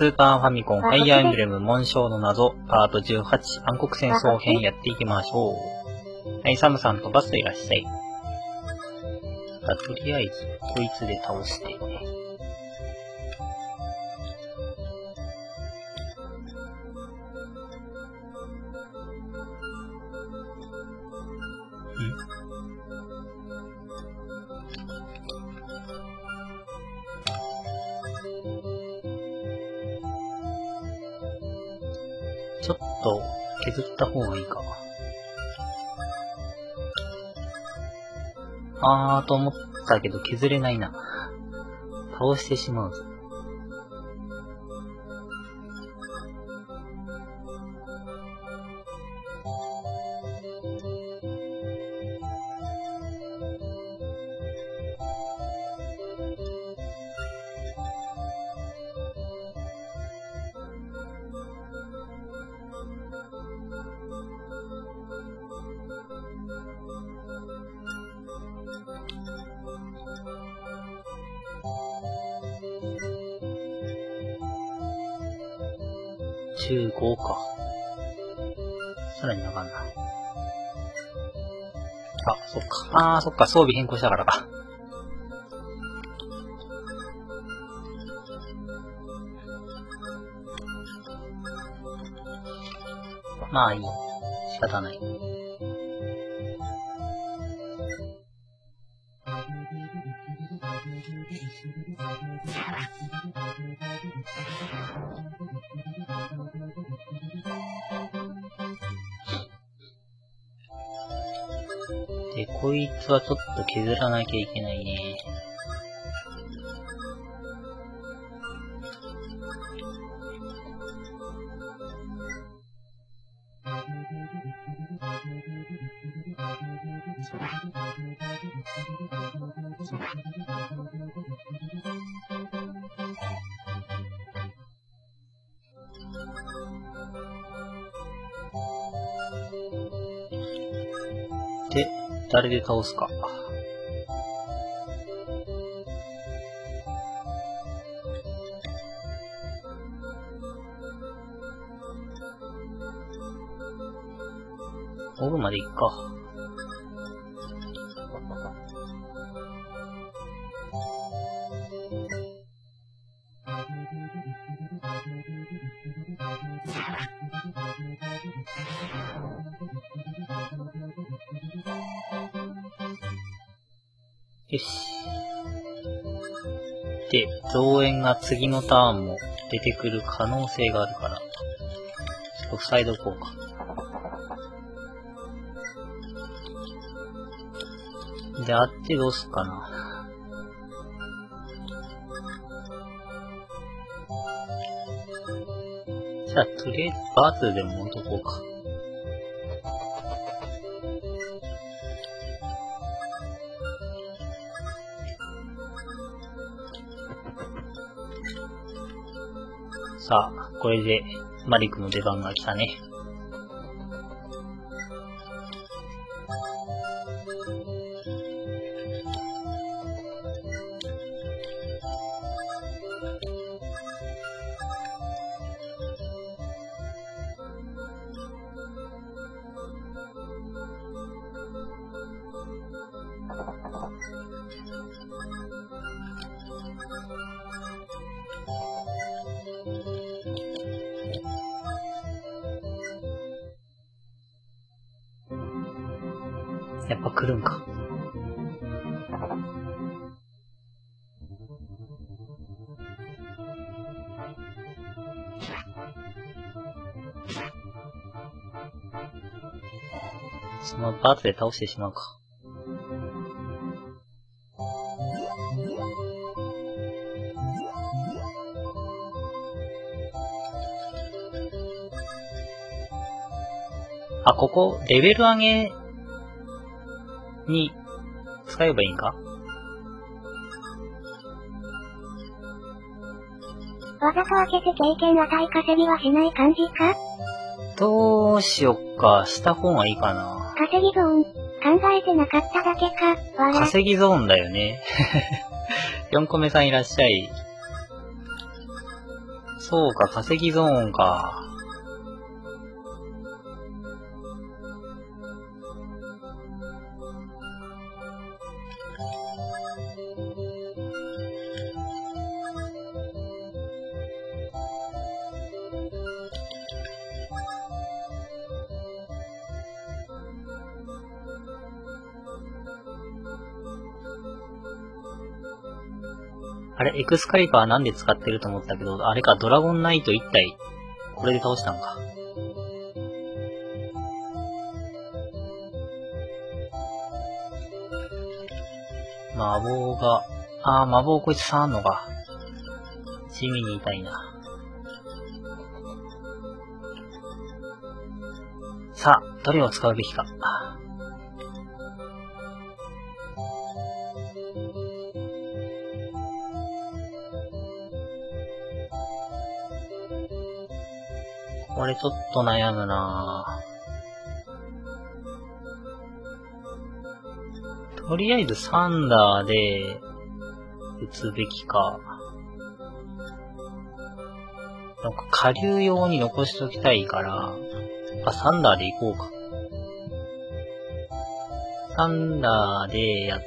スーパーファミコンファイアーエムブレム紋章の謎パート18暗黒戦争編やっていきましょう。はい、サムさんとバスいらっしゃい。とりあえず、こいつで倒して。ちと思ったけど削れないな。倒してしまうぞ。か。装備変更したからか。まあいい。仕方ない。こいつはちょっと削らなきゃいけない誰で倒すか。オブまで行っか。増援が次のターンも出てくる可能性があるから、ちょっと塞いどこうか。で、あってどうすっかな。じゃあ、とりあえずバーツでも置いとこうか。さあ、これでマリクの出番が来たね。で倒してしまうか。あ、ここ、レベル上げに使えばいいんか？わざと開けて経験値稼ぎはしない感じか？どうしよっか。した方がいいかな。稼ぎゾーン。考えてなかっただけか。稼ぎゾーンだよね。4個目さんいらっしゃい。そうか、稼ぎゾーンか。あれ、エクスカリバーなんで使ってると思ったけど、あれか、ドラゴンナイト1体、これで倒したんか。魔法が、あー、魔法こいつ3あんのか。地味に痛いな。さあ、どれを使うべきか。これちょっと悩むなぁとりあえずサンダーで打つべきか。なんか下流用に残しときたいから、あ、サンダーで行こうか。サンダーでやっ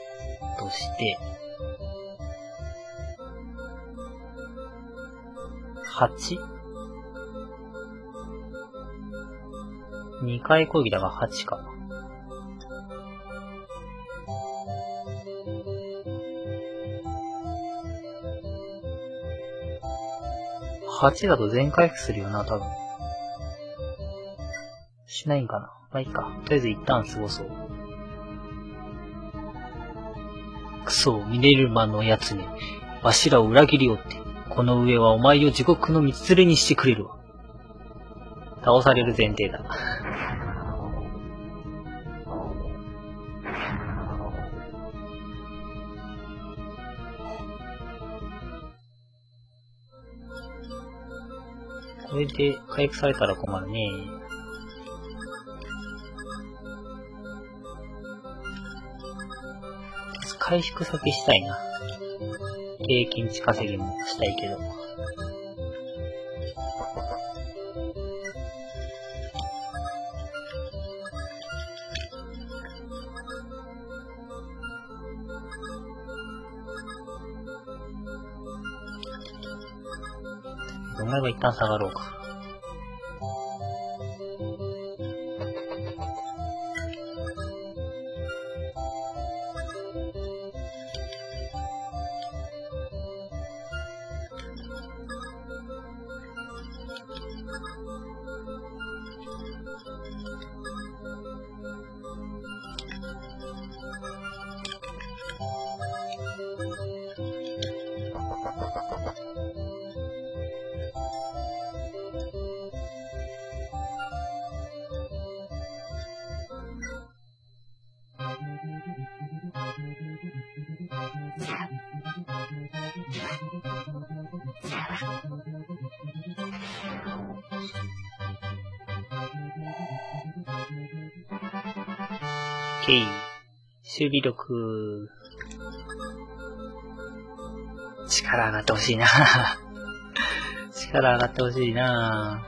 として、8? 2回攻撃だが8か。8だと全回復するよな、多分。しないんかな。まあいいか。とりあえず一旦過ごそう。クソ、ミネルマのやつめ。わしらを裏切りおって。この上はお前を地獄の道連れにしてくれるわ。倒される前提だ。これで回復されたら困るね。回復先したいな。経験値稼ぎもしたいけど。が一旦下がろうか。ケー。守備力。力上がってほしいな 力上がってほしいな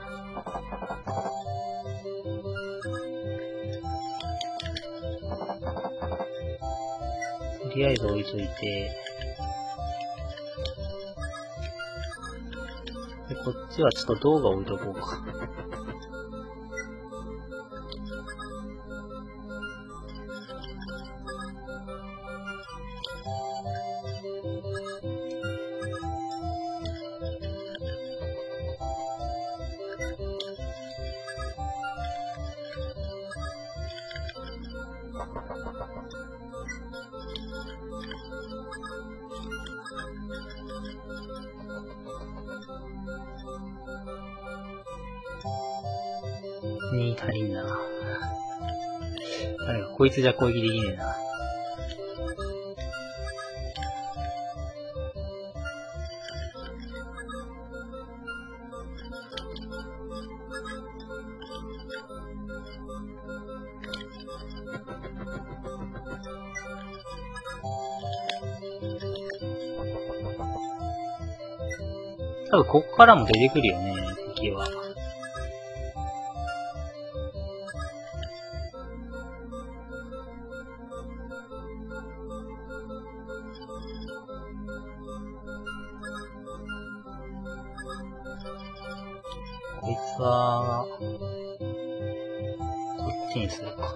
とりあえず置いといて。で、こっちはちょっと動画置いとこうか。に足りんな。なんか、こいつじゃ攻撃できねえな。多分ここからも出てくるよね。こいつは、こっちにするか。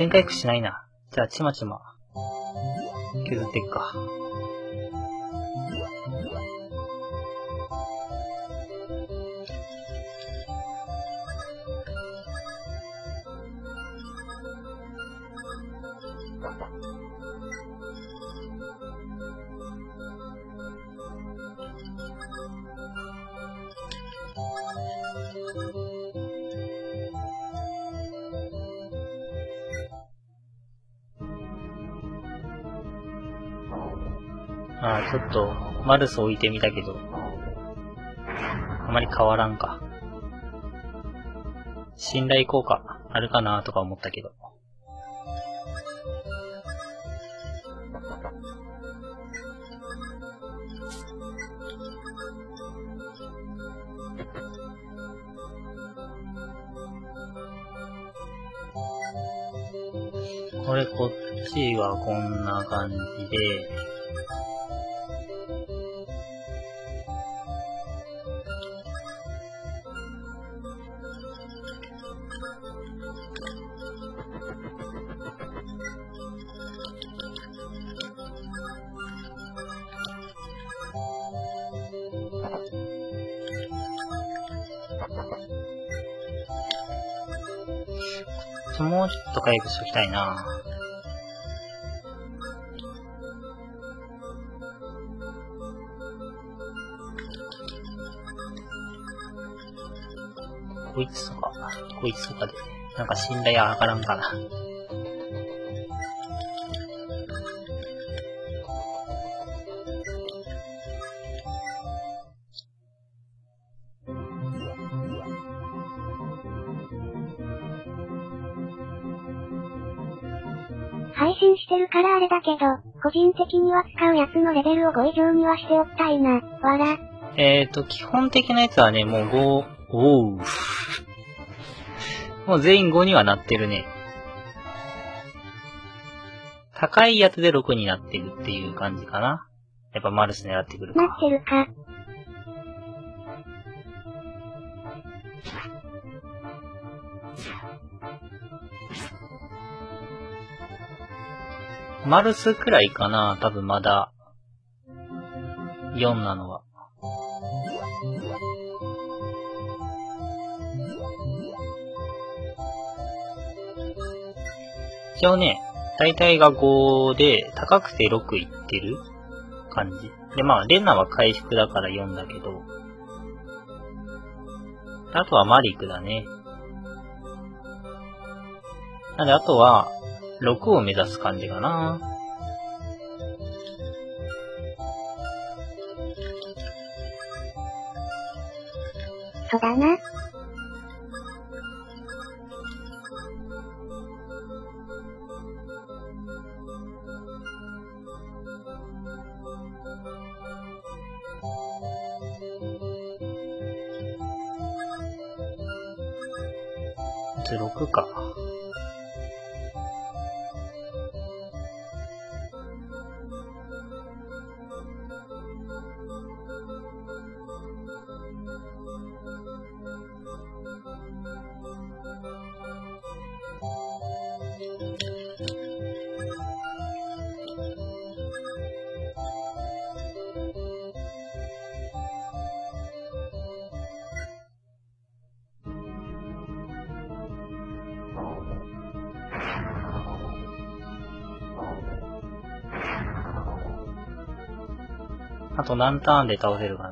全回復しないな。じゃあ、ちまちま。削っていくか。マルス置いてみたけど、あまり変わらんか。信頼効果あるかなとか思ったけど。これこっちはこんな感じで、もうちょっと回復しときたいなこいつとか、こいつとかで、なんか信頼上がらんかな。配信してるからあれだけど、個人的には使うやつのレベルを5以上にはしておきたいな。わら。えーと、基本的なやつはね、もう5、おう。もう全員5にはなってるね。高いやつで6になってるっていう感じかな。やっぱマルス狙ってくるか。なってるか。マルスくらいかな多分まだ。4なのは。一応ね、大体が5で、高くて6いってる感じ。で、まあ、レナは回復だから4だけど。あとはマリクだね。なんで、あとは、6を目指す感じかな。そうだな。と何ターンで倒せるかな。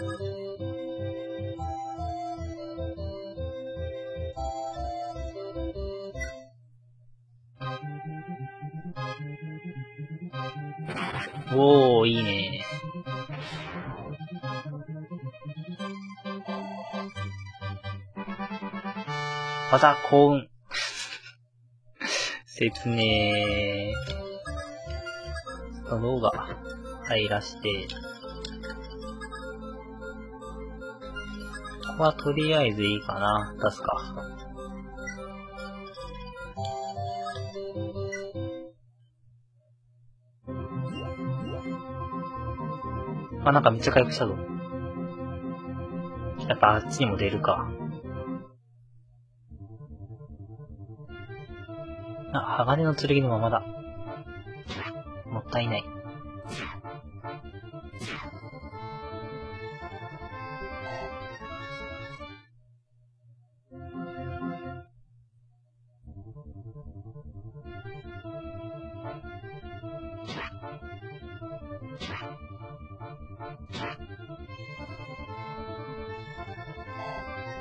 おー、いいね。技幸運。説明。そのが入らして。はとりあえずいいかな。出すか。あ、なんかめっちゃ回復したぞ。やっぱあっちにも出るか。あ、鋼の剣のままだ。もったいない。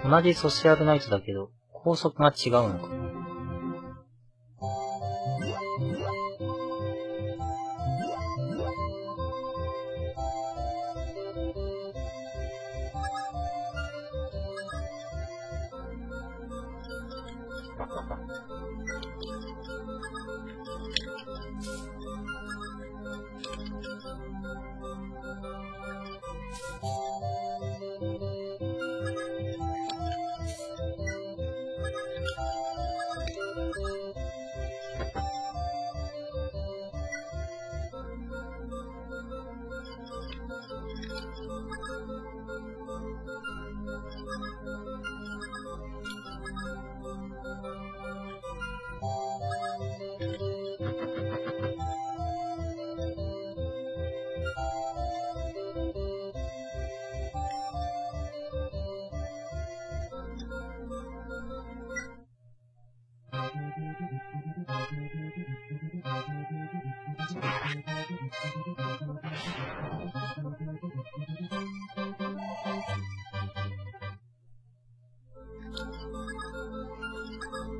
同じソシアルナイトだけど、高速が違うのか。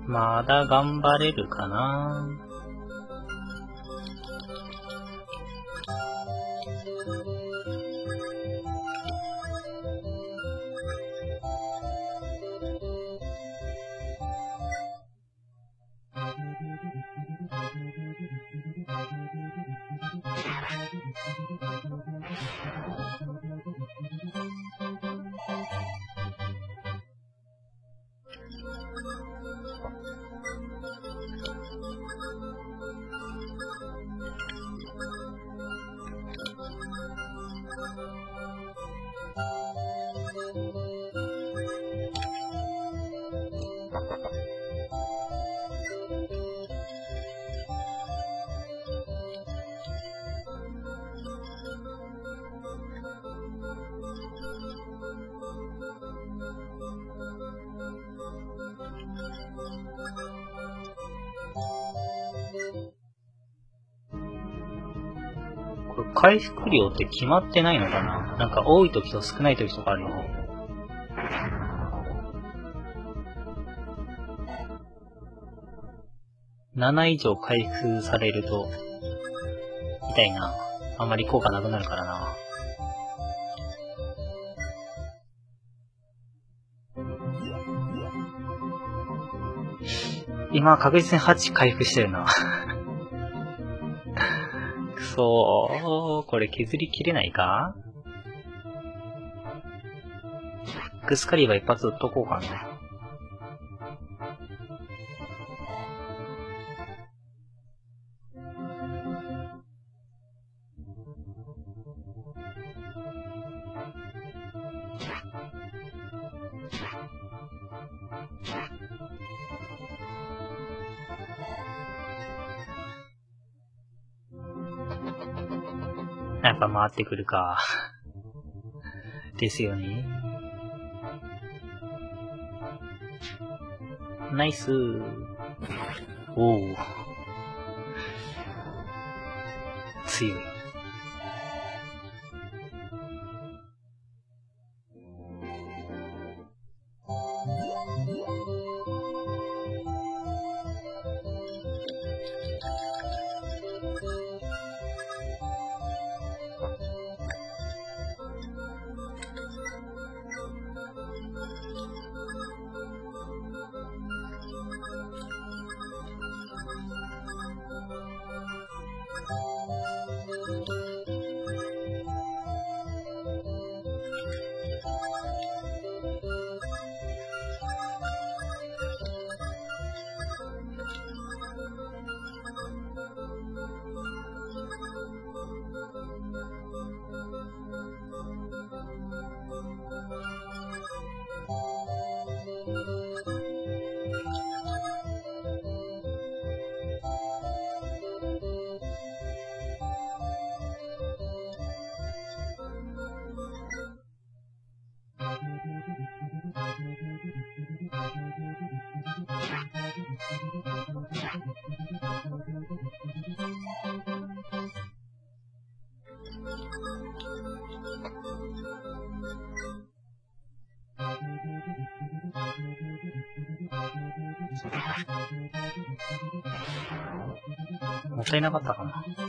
まだ頑張れるかな。回復量って決まってないのかな？なんか多い時と少ない時とかあるよね。7以上回復されると、痛いな。あんまり効果なくなるからな。今確実に8回復してるな。くそー、これ削りきれないか？グスカリバー一発撃っとこうかな。やっぱ回ってくるか。ですよね。ナイスおお。強い。もったいなかったかな。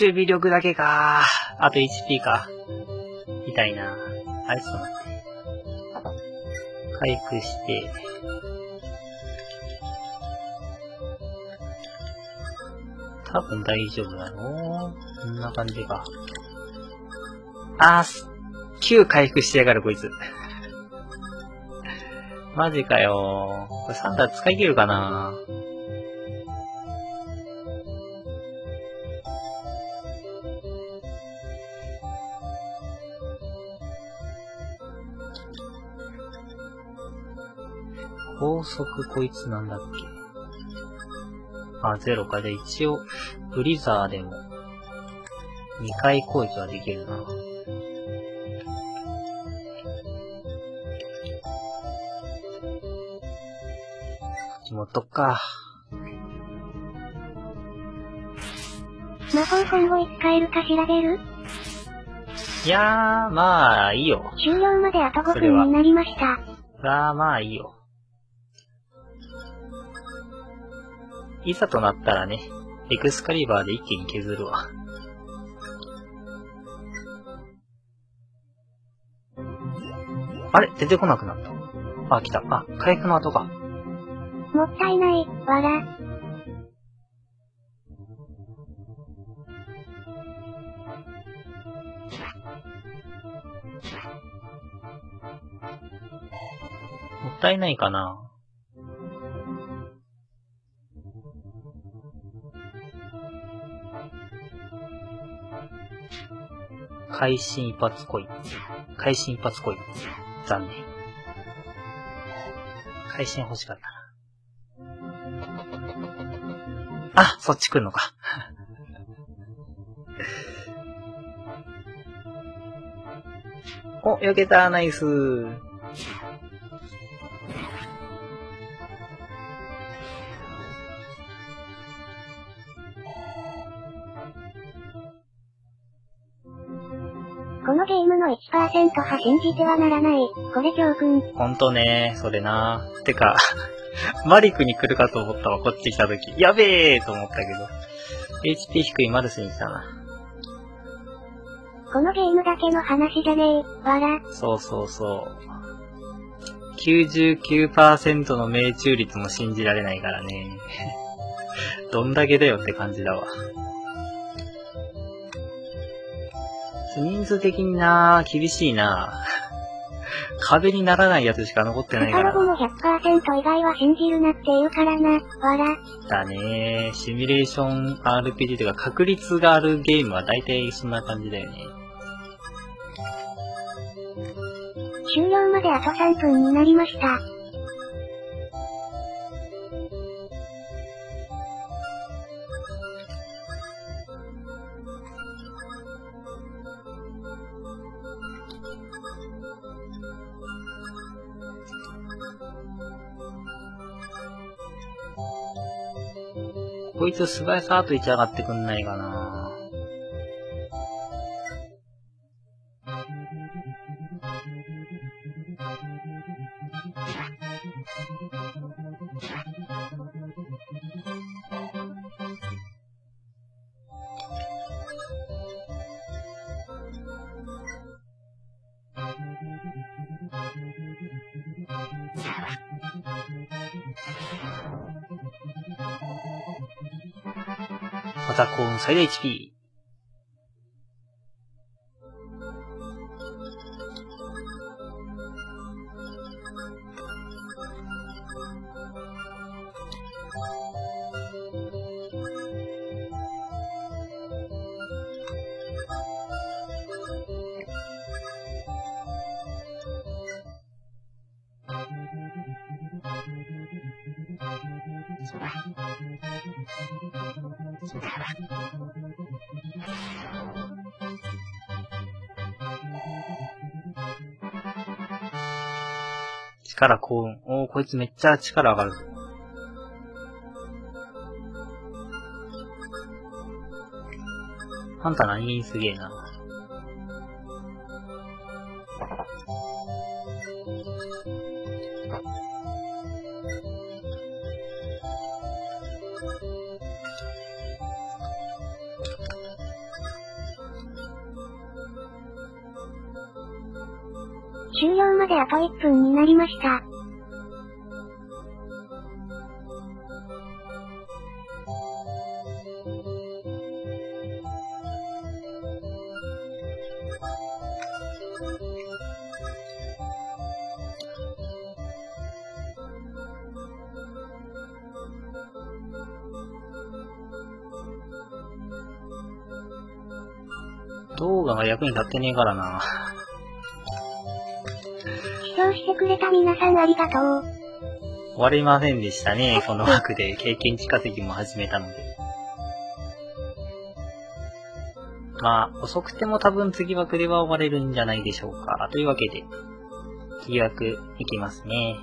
守備力だけか。あと HP か。痛いな。あれ、ちょっと待って。回復して。多分大丈夫だろう。こんな感じか。あー、9回復してやがる、こいつ。マジかよこれサンダー使い切るかな？高速こいつなんだっけ？あ、ゼロか。で、一応、ブリザーでも、2回攻撃はできるな。っとか。魔法本語い使えるか調べる？いやー、まあ、いいよ。終了まであと5分になりました。あー、まあ、いいよ。いざとなったらね、エクスカリバーで一気に削るわ。あれ？出てこなくなった。あ、来た。あ、回復の後か。もったいない、わら。もったいないかな会心一発来い。会心一発来い。残念。回線欲しかったなあ、そっち来んのか。お、避けた、ナイス。このゲームの1%は信じてはならない。これ教訓。ほんとね、それな。てか、マリクに来るかと思ったわ、こっち来た時。やべえと思ったけど。HP 低いマルスにしたな。このゲームだけの話じゃねえ。わら。そうそうそう。99%の命中率も信じられないからね。どんだけだよって感じだわ。人数的にな厳しいな壁にならないやつしか残ってないからカタロ。グの100%以外は信じるなって言うからな。わら。だねシミュレーション RPG というか確率があるゲームは大体そんな感じだよね。終了まであと3分になりました。こいつ素早さと1上がってくんないかな。幸運最大 HP。力高運。おー、こいつめっちゃ力上がるハンター何？気にすげえな。動画が役に立ってねえからな。視聴してくれた皆さんありがとう。終わりませんでしたね。この枠で経験値稼ぎも始めたので。まあ、遅くても多分次枠では終われるんじゃないでしょうか。というわけで、次枠いきますね。